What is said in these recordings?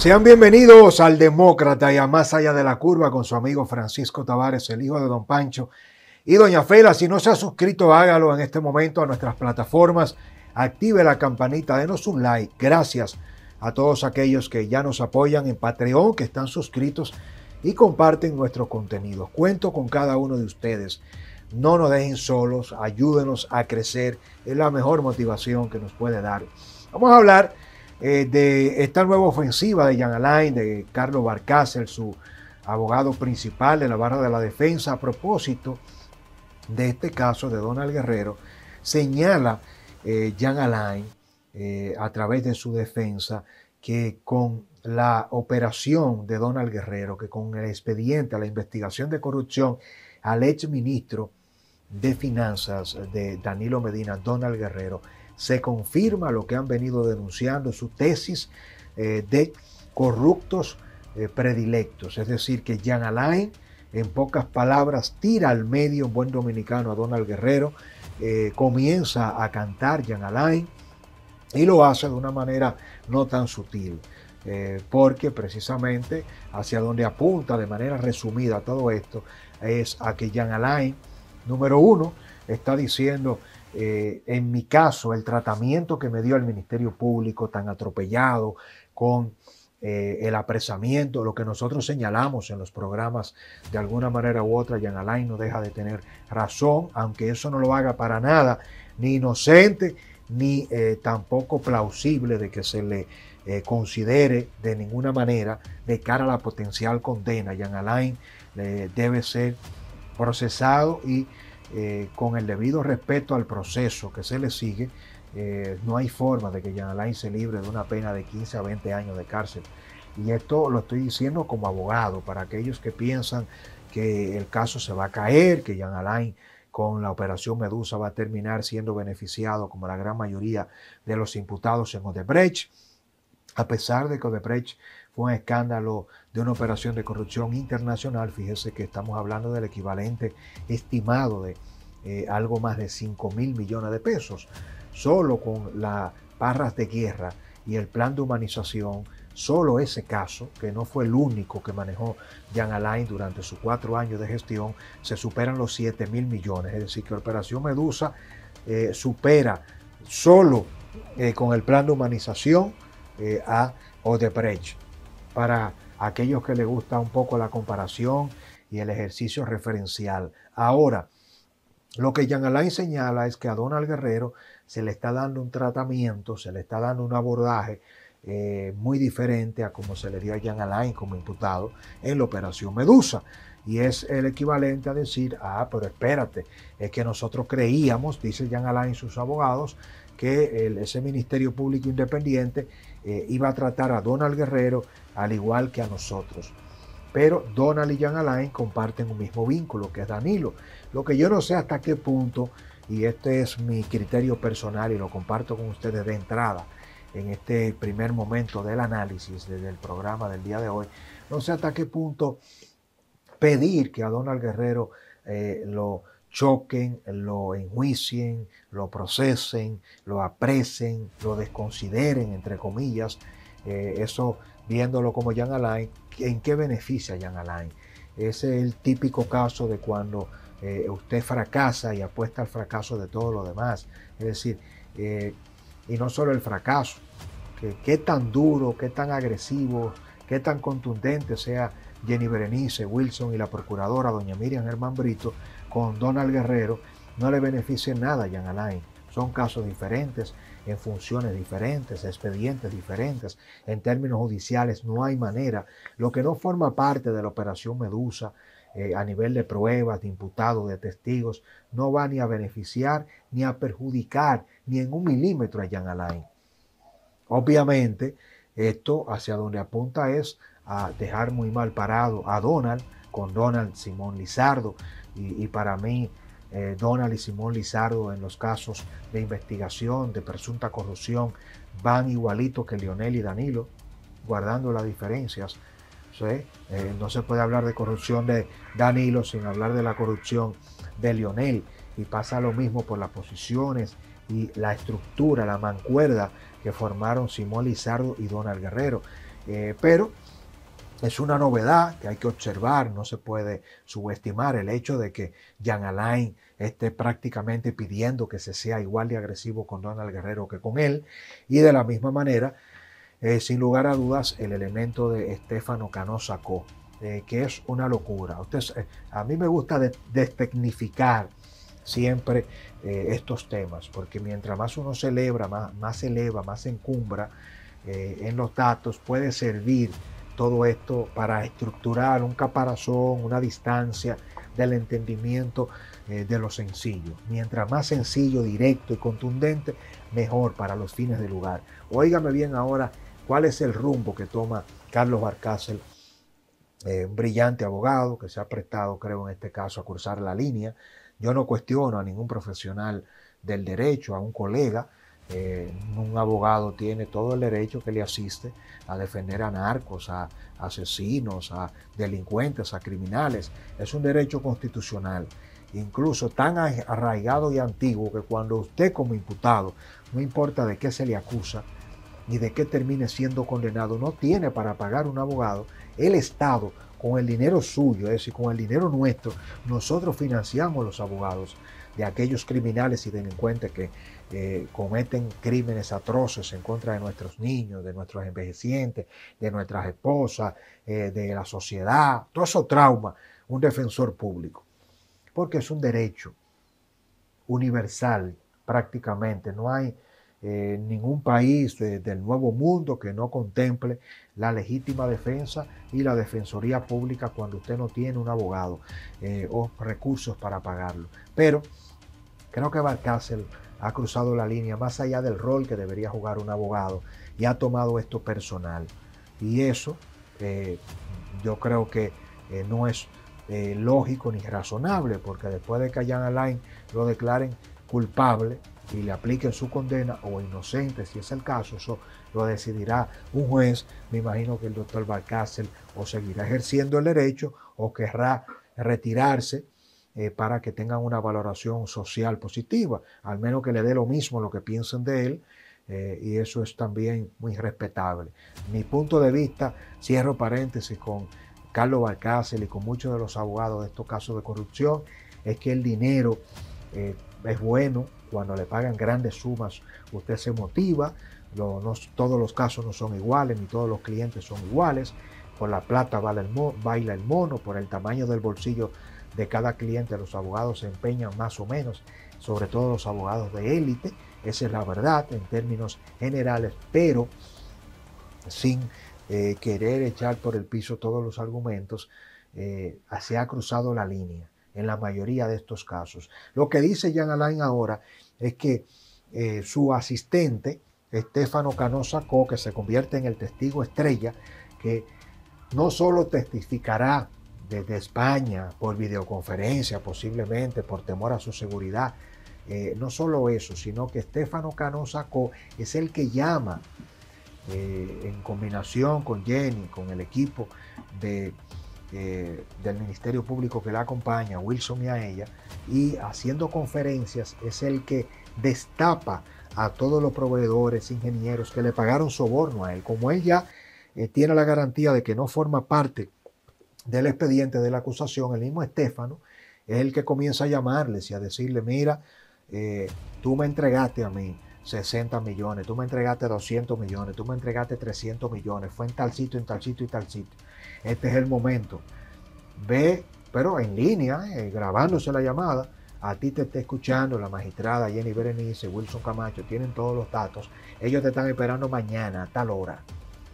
Sean bienvenidos al Demócrata y a Más Allá de la Curva con su amigo Francisco Tavares, el hijo de Don Pancho y Doña Fela. Si no se ha suscrito, hágalo en este momento a nuestras plataformas. Active la campanita, denos un like. Gracias a todos aquellos que ya nos apoyan en Patreon, que están suscritos y comparten nuestro contenido. Cuento con cada uno de ustedes. No nos dejen solos, ayúdenos a crecer. Es la mejor motivación que nos puede dar. Vamos a hablar eh, de esta nueva ofensiva de Jan Alain, de Carlos Barcácer, su abogado principal de la barra de la defensa, a propósito de este caso de Donald Guerrero, señala eh, Jan Alain eh, a través de su defensa que con la operación de Donald Guerrero, que con el expediente, la investigación de corrupción al ex ministro de Finanzas de Danilo Medina, Donald Guerrero, se confirma lo que han venido denunciando, su tesis eh, de corruptos eh, predilectos. Es decir, que Jean Alain, en pocas palabras, tira al medio, un buen dominicano, a Donald Guerrero, eh, comienza a cantar Jean Alain y lo hace de una manera no tan sutil. porque precisamente hacia donde apunta de manera resumida todo esto es a que Jean Alain, número uno, está diciendo eh, en mi caso, el tratamiento que me dio el Ministerio Público tan atropellado con eh, el apresamiento, lo que nosotros señalamos en los programas, de alguna manera u otra, Jan Alain no deja de tener razón, aunque eso no lo haga para nada, ni inocente, ni eh, tampoco plausible de que se le considere de ninguna manera de cara a la potencial condena. Jan Alain debe ser procesado y eh, con el debido respeto al proceso que se le sigue, eh, no hay forma de que Jan Alain se libre de una pena de 15 a 20 años de cárcel. Y esto lo estoy diciendo como abogado, para aquellos que piensan que el caso se va a caer, que Jan Alain con la operación Medusa va a terminar siendo beneficiado como la gran mayoría de los imputados en Odebrecht, a pesar de que Odebrecht fue un escándalo de una operación de corrupción internacional. Fíjese que estamos hablando del equivalente estimado de eh, algo más de 5 mil millones de pesos. Solo con las barras de guerra y el plan de humanización, solo ese caso, que no fue el único que manejó Jan Alain durante sus cuatro años de gestión, se superan los 7 mil millones. Es decir, que Operación Medusa eh, supera solo eh, con el plan de humanización a Odebrecht para aquellos que les gusta un poco la comparación y el ejercicio referencial. Ahora, lo que Jean Alain señala es que a Donald Guerrero se le está dando un tratamiento, se le está dando un abordaje eh, muy diferente a como se le dio a Jean Alain como imputado en la operación Medusa. Y es el equivalente a decir, ah, pero espérate, es que nosotros creíamos, dice Jean Alain y sus abogados, que ese Ministerio Público Independiente eh, iba a tratar a Donald Guerrero al igual que a nosotros. Pero Donald y Jean Alain comparten un mismo vínculo, que es Danilo. Lo que yo no sé hasta qué punto, y este es mi criterio personal y lo comparto con ustedes de entrada en este primer momento del análisis del programa del día de hoy, no sé hasta qué punto pedir que a Donald Guerrero eh, lo choquen, lo enjuicien, lo procesen, lo apresen, lo desconsideren, entre comillas. Eh, eso viéndolo como Jan Alain, ¿en qué beneficia Jan Alain? Ese es el típico caso de cuando eh, usted fracasa y apuesta al fracaso de todo lo demás. Es decir, eh, y no solo el fracaso, que qué tan duro, qué tan agresivo, qué tan contundente sea Jenny Berenice, Wilson y la procuradora doña Miriam Germán Brito con Donald Guerrero, no le beneficia nada a Jan Alain. Son casos diferentes, en funciones diferentes, expedientes diferentes, en términos judiciales no hay manera. Lo que no forma parte de la operación Medusa eh, a nivel de pruebas, de imputados, de testigos, no va ni a beneficiar ni a perjudicar ni en un milímetro a Jan Alain. Obviamente, esto hacia donde apunta es a dejar muy mal parado a Donald, con Donald Simón Lizardo, y para mí eh, Donald y Simón Lizardo en los casos de investigación de presunta corrupción van igualito que Lionel y Danilo, guardando las diferencias. Eh, no se puede hablar de corrupción de Danilo sin hablar de la corrupción de Lionel. Y pasa lo mismo por las posiciones y la estructura, la mancuerda que formaron Simón Lizardo y Donald Guerrero. Eh, pero es una novedad que hay que observar, no se puede subestimar el hecho de que Jan Alain esté prácticamente pidiendo que se sea igual de agresivo con Donald Guerrero que con él. Y de la misma manera, eh, sin lugar a dudas, el elemento de Estefano Canosa Co, eh, que es una locura. Eh, a mí me gusta destecnificar siempre estos temas, porque mientras más uno celebra, más, más eleva, más encumbra en los datos, puede servir todo esto para estructurar un caparazón, una distancia del entendimiento eh, de lo sencillo. Mientras más sencillo, directo y contundente, mejor para los fines del lugar. Óigame bien ahora cuál es el rumbo que toma Carlos Barcácel, eh, un brillante abogado que se ha prestado, creo en este caso, a cursar la línea. Yo no cuestiono a ningún profesional del derecho, a un colega, eh, un abogado tiene todo el derecho que le asiste a defender a narcos, a asesinos, a delincuentes, a criminales. Es un derecho constitucional, incluso tan arraigado y antiguo que cuando usted como imputado, no importa de qué se le acusa, ni de qué termine siendo condenado, no tiene para pagar un abogado, el Estado, con el dinero suyo, es decir, con el dinero nuestro, nosotros financiamos los abogados de aquellos criminales y delincuentes que eh, cometen crímenes atroces en contra de nuestros niños, de nuestros envejecientes, de nuestras esposas, eh, de la sociedad, todo eso trauma, un defensor público, porque es un derecho universal prácticamente, no hay eh, ningún país del nuevo mundo que no contemple la legítima defensa y la defensoría pública cuando usted no tiene un abogado o recursos para pagarlo. Pero creo que Barcácel ha cruzado la línea más allá del rol que debería jugar un abogado y ha tomado esto personal. Y eso eh, yo creo que eh, no es eh, lógico ni razonable, porque después de que a Alain lo declaren culpable y le apliquen su condena o inocente, si es el caso, eso lo decidirá un juez. Me imagino que el doctor Balcácer o seguirá ejerciendo el derecho o querrá retirarse eh, para que tengan una valoración social positiva, al menos que le dé lo mismo lo que piensen de él, eh, y eso es también muy respetable. Mi punto de vista, cierro paréntesis con Carlos Balcácer y con muchos de los abogados de estos casos de corrupción, es que el dinero eh, es bueno, cuando le pagan grandes sumas, usted se motiva, no, todos los casos no son iguales, ni todos los clientes son iguales, por la plata baila el mono, por el tamaño del bolsillo de cada cliente. Los abogados se empeñan más o menos, sobre todo los abogados de élite. Esa es la verdad en términos generales, pero sin eh, querer echar por el piso todos los argumentos, eh, se ha cruzado la línea en la mayoría de estos casos. Lo que dice Jean Alain ahora es que eh, su asistente, Estefano Canosa Co, que se convierte en el testigo estrella, que no solo testificará desde España por videoconferencia, posiblemente por temor a su seguridad. Eh, no solo eso, sino que Estefano Cano sacó, es el que llama eh, en combinación con Jenny, con el equipo de, eh, del Ministerio Público que la acompaña, Wilson y a ella, y haciendo conferencias es el que destapa a todos los proveedores, ingenieros que le pagaron soborno a él. Como él ya tiene la garantía de que no forma parte del expediente de la acusación, el mismo Estefano, es el que comienza a llamarles y a decirle, mira, eh, tú me entregaste a mí 60 millones, tú me entregaste 200 millones, tú me entregaste 300 millones, fue en tal sitio, en tal sitio y tal sitio. Este es el momento. Ve, pero en línea, eh, grabándose la llamada, a ti te está escuchando la magistrada Jenny Berenice, Wilson Camacho, tienen todos los datos. Ellos te están esperando mañana a tal hora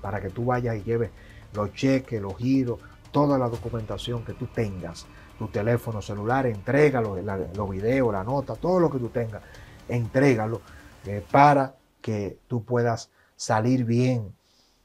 para que tú vayas y lleves los cheques, los giros, toda la documentación que tú tengas, tu teléfono celular, entrégalo, los videos, la nota, todo lo que tú tengas, entrégalo eh, para que tú puedas salir bien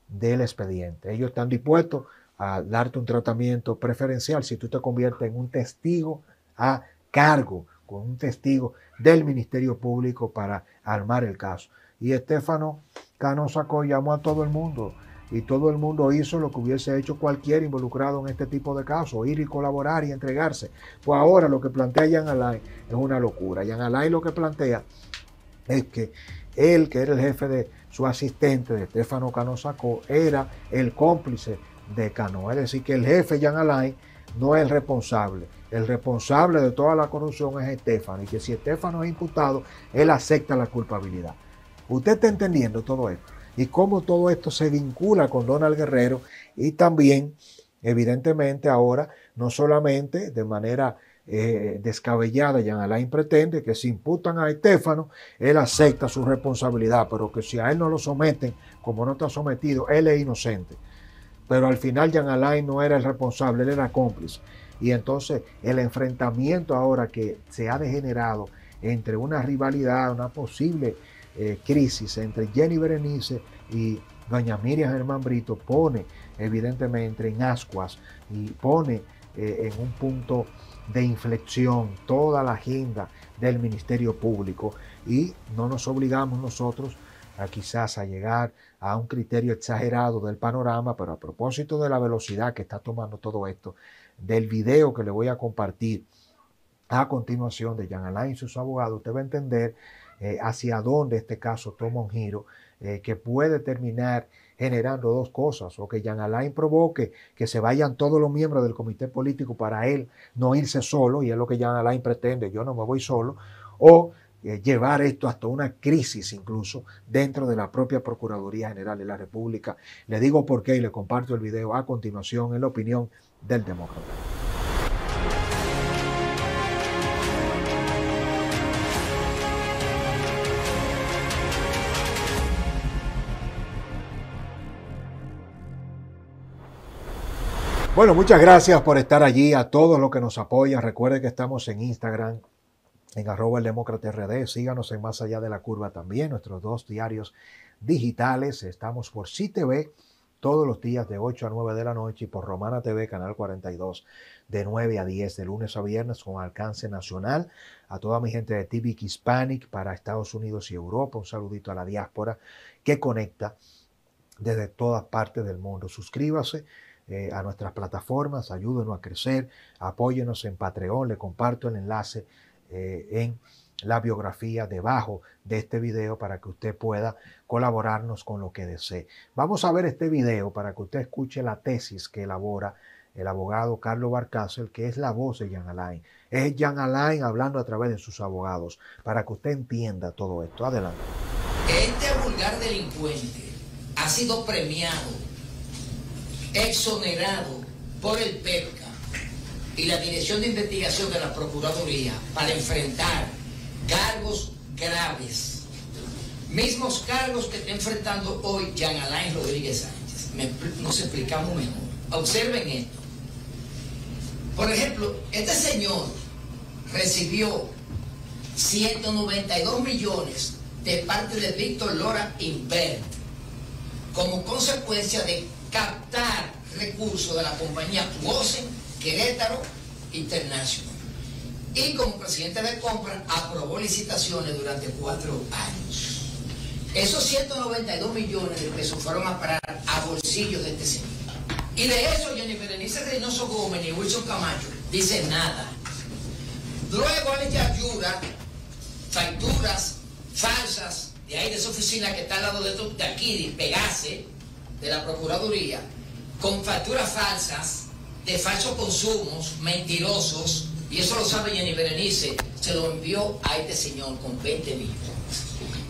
del expediente. Ellos están dispuestos a darte un tratamiento preferencial si tú te conviertes en un testigo a cargo, con un testigo del Ministerio Público para armar el caso. Y Estefano Cano sacó, llamó a todo el mundo y todo el mundo hizo lo que hubiese hecho cualquier involucrado en este tipo de casos, ir y colaborar y entregarse. Pues ahora lo que plantea Jan Alain es una locura. Jan Alain lo que plantea es que él, que era el jefe de su asistente, de Estefano Cano Sacó, era el cómplice de Cano. Es decir, que el jefe Jean Alain no es el responsable. El responsable de toda la corrupción es Estefano y que si Estefano es imputado, él acepta la culpabilidad. Usted está entendiendo todo esto y cómo todo esto se vincula con Donald Guerrero y también, evidentemente, ahora no solamente de manera eh, descabellada, Jean Alain pretende que si imputan a Estefano, él acepta su responsabilidad, pero que si a él no lo someten, como no está sometido, él es inocente. Pero al final Jean Alain no era el responsable, él era cómplice. Y entonces el enfrentamiento ahora que se ha degenerado entre una rivalidad, una posible eh, crisis entre Jenny Berenice y doña Miriam Germán Brito pone evidentemente en ascuas y pone eh, en un punto de inflexión toda la agenda del Ministerio Público y no nos obligamos nosotros quizás a llegar a un criterio exagerado del panorama, pero a propósito de la velocidad que está tomando todo esto, del video que le voy a compartir a continuación de Jean Alain y sus abogados, usted va a entender eh, hacia dónde este caso toma un giro eh, que puede terminar generando dos cosas, o que Jean Alain provoque que se vayan todos los miembros del comité político para él no irse solo, y es lo que Jean Alain pretende, yo no me voy solo, o llevar esto hasta una crisis incluso dentro de la propia Procuraduría General de la República. Le digo por qué y le comparto el video a continuación en la opinión del demócrata. Bueno, muchas gracias por estar allí, a todos los que nos apoyan. Recuerde que estamos en Instagram, en arroba el demócrata RD. Síganos en Más Allá de la Curva también, nuestros dos diarios digitales. Estamos por CTV todos los días de 8 a 9 de la noche y por Romana TV, Canal 42, de 9 a 10, de lunes a viernes con alcance nacional. A toda mi gente de TV Hispanic para Estados Unidos y Europa, un saludito a la diáspora que conecta desde todas partes del mundo. Suscríbase eh, a nuestras plataformas, ayúdenos a crecer, apóyenos en Patreon, le comparto el enlace eh, en la biografía debajo de este video para que usted pueda colaborarnos con lo que desee. Vamos a ver este video para que usted escuche la tesis que elabora el abogado Carlos Barcácer, que es la voz de Jean Alain. Es Jean Alain hablando a través de sus abogados, para que usted entienda todo esto. Adelante. Este vulgar delincuente ha sido premiado exonerado por el PEPCA y la Dirección de Investigación de la Procuraduría para enfrentar cargos graves. Mismos cargos que está enfrentando hoy Jean Alain Rodríguez Sánchez. nos explicamos mejor. Observen esto. Por ejemplo, este señor recibió 192 millones de parte de Víctor Lora Invert como consecuencia de captar recursos de la compañía Wosen Querétaro International. Y como presidente de compra aprobó licitaciones durante cuatro años. Esos 192 millones de pesos fueron a parar a bolsillos de este señor. Y de eso Jenny Berenice Reynoso Gómez y Wilson Camacho dicen nada. Luego les ayuda facturas falsas de ahí de esa oficina que está al lado de, de aquí, de Pegase, de la Procuraduría con facturas falsas de falsos consumos, mentirosos, y eso lo sabe Jenny Berenice, se lo envió a este señor con 20 millones.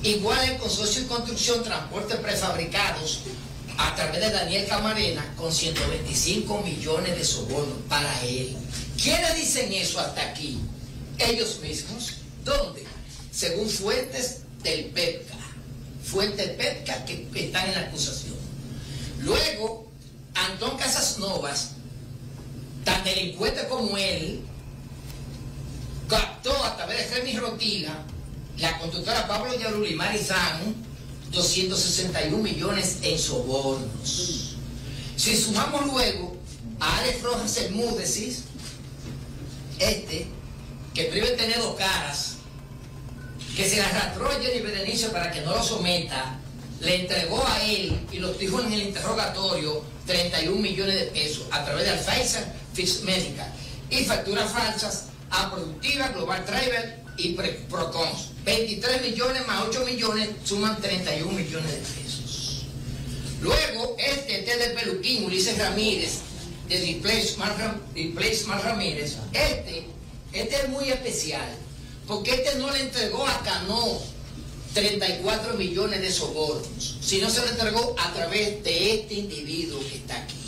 Igual el consorcio de construcción, transporte prefabricados, a través de Daniel Camarena, con 125 millones de sobornos para él. ¿Quiénes dicen eso hasta aquí? Ellos mismos. ¿Dónde? Según fuentes del PEPCA. Fuentes del PEPCA que están en la acusación. Luego, Antón Casas Novas, tan delincuente como él, captó a través de Remy Rotila, la conductora Pablo Yaruli Marizán, 261 millones en sobornos. Si sumamos luego a Alex Rojas el Múdesis, este, que debe tener dos caras, que se la arrastró a Jenny Berenice para que no lo someta, le entregó a él y lo dijo en el interrogatorio 31 millones de pesos a través de Alfaiza Medical y facturas falsas a Productiva, Global Travel y Procons. 23 millones más 8 millones suman 31 millones de pesos. Luego, este, este de Peluquín, Ulises Ramírez, de Replacement Ramírez, este, este es muy especial, porque este no le entregó a Cano 34 millones de sobornos, sino se le entregó a través de este individuo que está aquí.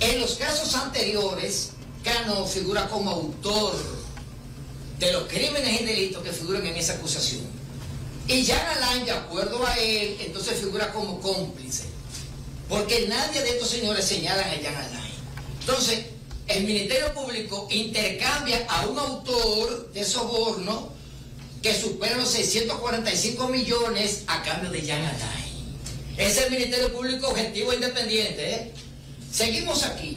En los casos anteriores, Cano figura como autor de los crímenes y delitos que figuran en esa acusación. Y Jan Alain, de acuerdo a él, entonces figura como cómplice. Porque nadie de estos señores señalan a Jan Alain. Entonces, el Ministerio Público intercambia a un autor de soborno que supera los 645 millones a cambio de Jan Alain. Es el Ministerio Público objetivo e independiente. ¿eh? Seguimos aquí.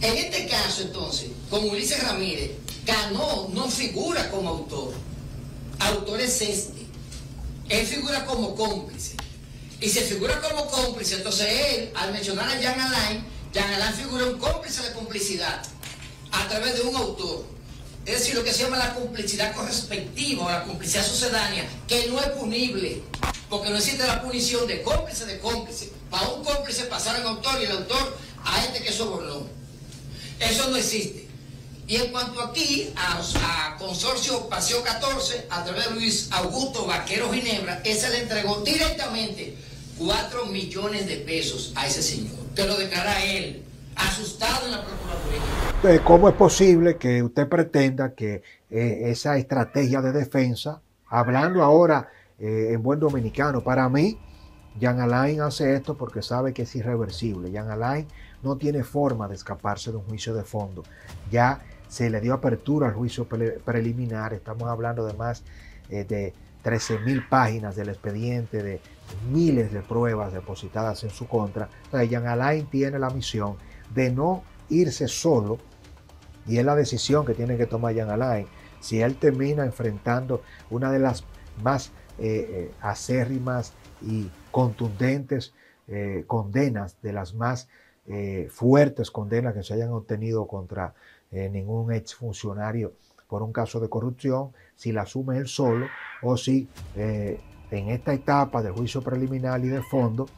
En este caso, entonces, con Ulises Ramírez, Cano no figura como autor. Autor es este. Él figura como cómplice. Y se figura como cómplice, entonces él, al mencionar a Jan Alain, Jan Alain figura un cómplice de complicidad a través de un autor. Es decir, lo que se llama la complicidad correspectiva o la complicidad sucedánea, que no es punible, porque no existe la punición de cómplice de cómplice. Para un cómplice pasar al autor y el autor a este que sobornó. Eso no existe. Y en cuanto aquí, a, Consorcio Paseo 14, a través de Luis Augusto Vaquero Ginebra, ese le entregó directamente 4 millones de pesos a ese señor, que lo declara él, asustado en la Procuraduría. ¿Cómo es posible que usted pretenda que eh, esa estrategia de defensa, hablando ahora eh, en buen dominicano, para mí, Jan Alain hace esto porque sabe que es irreversible. Jan Alain no tiene forma de escaparse de un juicio de fondo. Ya se le dio apertura al juicio preliminar. Estamos hablando de más eh, de 13 mil páginas del expediente, de miles de pruebas depositadas en su contra. Entonces, Jan Alain tiene la misión de no irse solo, y es la decisión que tiene que tomar Jan Alain. Si él termina enfrentando una de las más eh, eh, acérrimas y contundentes eh, condenas, de las más eh, fuertes condenas que se hayan obtenido contra eh, ningún exfuncionario por un caso de corrupción, si la asume él solo o si en esta etapa del juicio preliminar y de fondo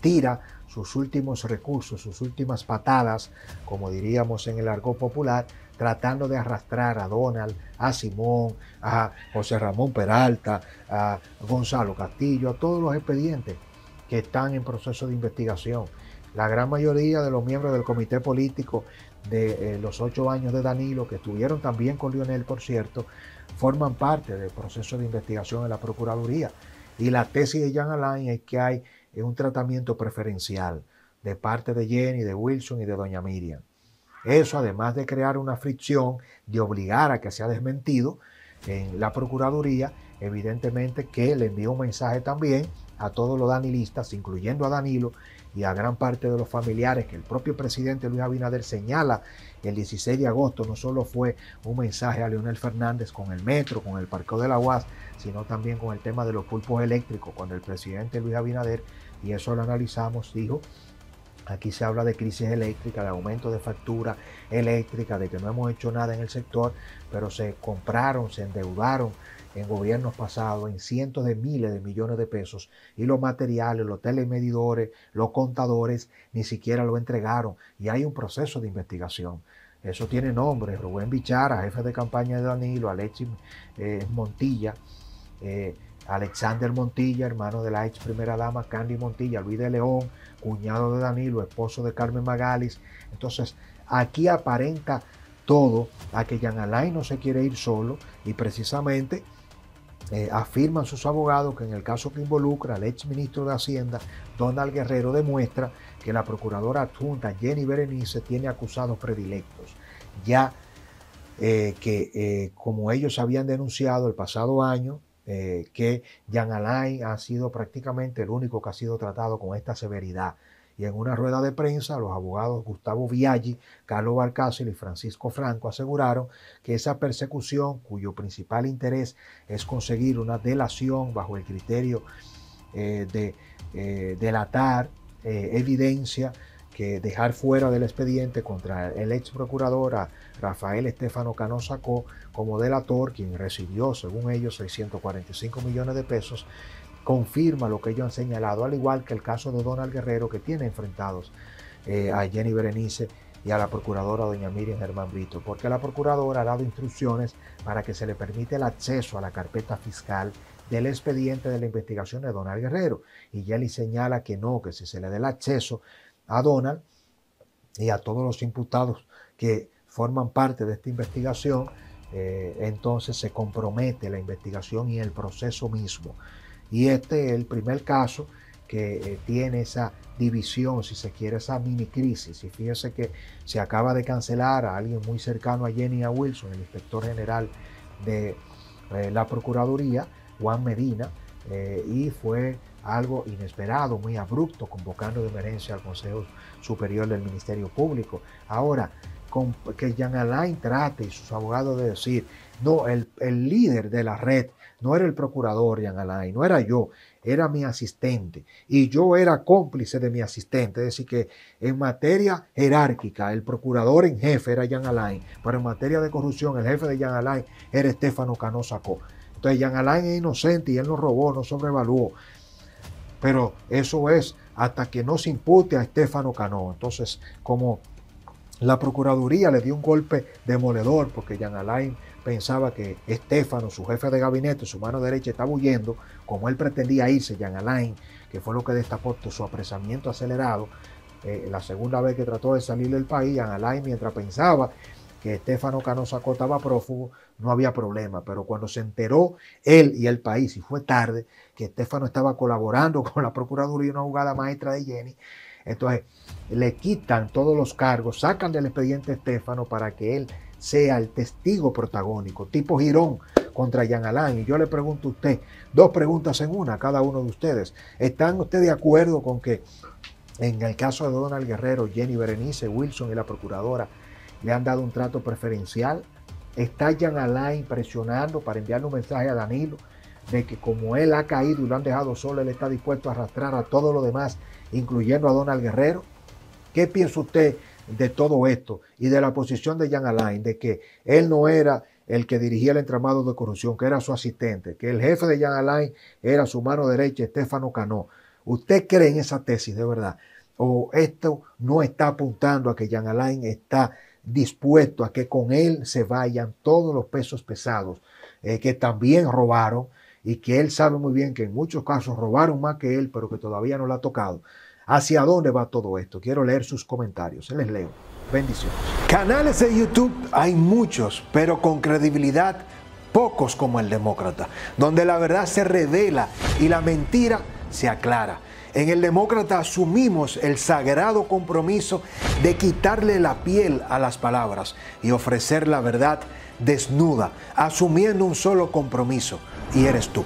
tira sus últimos recursos, sus últimas patadas, como diríamos en el argot popular, tratando de arrastrar a Donald, a Simón, a José Ramón Peralta, a Gonzalo Castillo, a todos los expedientes que están en proceso de investigación. La gran mayoría de los miembros del comité político de eh, los ocho años de Danilo, que estuvieron también con Lionel, por cierto, forman parte del proceso de investigación en la Procuraduría. Y la tesis de Jean Alain es que hay un tratamiento preferencial de parte de Jenny, de Wilson y de Doña Miriam. Eso, además de crear una fricción, de obligar a que sea desmentido en la Procuraduría, evidentemente que le envía un mensaje también a todos los danilistas, incluyendo a Danilo y a gran parte de los familiares que el propio presidente Luis Abinader señala el 16 de agosto, no solo fue un mensaje a Leonel Fernández con el metro, con el parqueo de la UAS, sino también con el tema de los pulpos eléctricos, cuando el presidente Luis Abinader, y eso lo analizamos, dijo Aquí se habla de crisis eléctrica, de aumento de factura eléctrica, de que no hemos hecho nada en el sector, pero se compraron, se endeudaron en gobiernos pasados en cientos de miles de millones de pesos y los materiales, los telemedidores, los contadores ni siquiera lo entregaron y hay un proceso de investigación. Eso tiene nombre, Rubén Bichara, jefe de campaña de Danilo, Alexis eh, Montilla, eh, Alexander Montilla, hermano de la ex primera dama Candy Montilla, Luis de León, cuñado de Danilo, esposo de Carmen Magalis. Entonces, aquí aparenta todo a que Jan Alain no se quiere ir solo y precisamente eh, afirman sus abogados que en el caso que involucra al ex ministro de Hacienda, Donald Guerrero, demuestra que la procuradora adjunta Jenny Berenice tiene acusados predilectos. Ya eh, que, eh, como ellos habían denunciado el pasado año, eh, que Jean Alain ha sido prácticamente el único que ha sido tratado con esta severidad. Y en una rueda de prensa, los abogados Gustavo Viaggi, Carlos Barcácer y Francisco Franco aseguraron que esa persecución, cuyo principal interés es conseguir una delación bajo el criterio eh, de eh, delatar evidencia que dejar fuera del expediente contra el ex procurador Rafael Estefano Cano sacó como delator, quien recibió, según ellos, 645 millones de pesos, confirma lo que ellos han señalado, al igual que el caso de Donald Guerrero, que tiene enfrentados eh, a Jenny Berenice y a la procuradora doña Miriam Germán Brito, porque la procuradora ha dado instrucciones para que se le permite el acceso a la carpeta fiscal del expediente de la investigación de Donald Guerrero. Y Jenny señala que no, que si se le dé el acceso a Donald y a todos los imputados que forman parte de esta investigación, eh, entonces se compromete la investigación y el proceso mismo. Y este es el primer caso que eh, tiene esa división, si se quiere, esa mini crisis. Y fíjese que se acaba de cancelar a alguien muy cercano a Jenny Wilson, el inspector general de eh, la Procuraduría, Juan Medina, y fue algo inesperado, muy abrupto, convocando de emergencia al Consejo Superior del Ministerio Público. Ahora, que Jean Alain trate y sus abogados de decir, no, el, el líder de la red no era el procurador Jean Alain, no era yo, era mi asistente y yo era cómplice de mi asistente. Es decir, que en materia jerárquica el procurador en jefe era Jean Alain, pero en materia de corrupción el jefe de Jean Alain era Estefano Cano Sacó. Entonces Jean Alain es inocente y él no robó, no sobrevaluó. Pero eso es hasta que no se impute a Estefano Cano. Entonces, como la Procuraduría le dio un golpe demoledor porque Jean Alain pensaba que Estefano, su jefe de gabinete, su mano derecha, estaba huyendo, como él pretendía irse, Jean Alain, que fue lo que destapó su apresamiento acelerado. Eh, la segunda vez que trató de salir del país, Jean Alain, mientras pensaba que Estefano Cano Sacó estaba prófugo, no había problema. Pero cuando se enteró él y el país, y fue tarde, que Estefano estaba colaborando con la Procuraduría, una jugada maestra de Jenny, entonces le quitan todos los cargos, sacan del expediente Estefano para que él sea el testigo protagónico, tipo Girón contra Jean Alain. Y yo le pregunto a usted, dos preguntas en una a cada uno de ustedes. ¿Están ustedes de acuerdo con que en el caso de Donald Guerrero, Jenny Berenice, Wilson y la procuradora le han dado un trato preferencial? ¿Está Jean Alain presionando para enviarle un mensaje a Danilo de que como él ha caído y lo han dejado solo, él está dispuesto a arrastrar a todo lo demás, incluyendo a Donald Guerrero? ¿Qué piensa usted de todo esto y de la posición de Jean Alain, de que él no era el que dirigía el entramado de corrupción, que era su asistente, que el jefe de Jean Alain era su mano derecha, Estefano Cano. ¿Usted cree en esa tesis de verdad? ¿O esto no está apuntando a que Jean Alain está dispuesto a que con él se vayan todos los pesos pesados eh, que también robaron y que él sabe muy bien que en muchos casos robaron más que él, pero que todavía no le ha tocado? ¿Hacia dónde va todo esto? Quiero leer sus comentarios. Les leo. Bendiciones. Canales de YouTube hay muchos, pero con credibilidad pocos como el demócrata, donde la verdad se revela y la mentira se aclara. En el demócrata asumimos el sagrado compromiso de quitarle la piel a las palabras y ofrecer la verdad desnuda, asumiendo un solo compromiso, y eres tú.